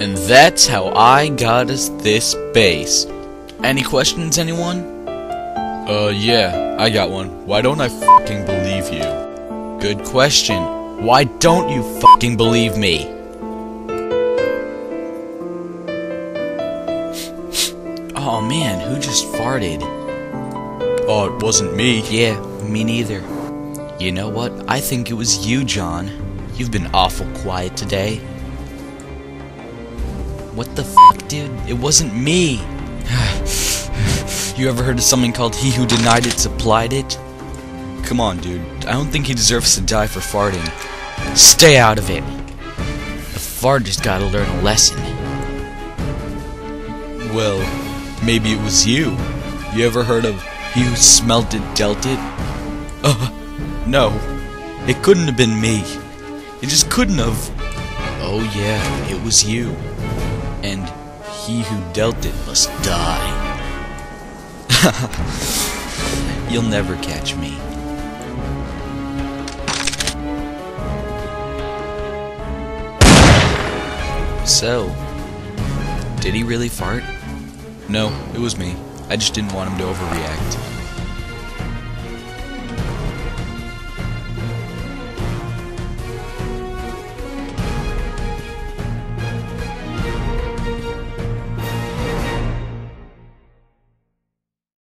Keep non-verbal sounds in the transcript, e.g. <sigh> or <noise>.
And that's how I got us this base. Any questions, anyone? Uh, yeah, I got one. Why don't I fucking believe you? Good question. Why don't you fucking believe me? Oh man, who just farted? Oh, it wasn't me. Yeah, me neither. You know what? I think it was you, John. You've been awful quiet today. What the fuck, dude? It wasn't me. <sighs> you ever heard of something called he who denied it supplied it? Come on, dude. I don't think he deserves to die for farting. Stay out of it. The fart just gotta learn a lesson. Well, maybe it was you. You ever heard of he who smelt it dealt it? Uh, no. It couldn't have been me. It just couldn't have. Oh yeah, it was you. And he who dealt it must die. <laughs> You'll never catch me. So, did he really fart? No, it was me. I just didn't want him to overreact.